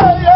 ay,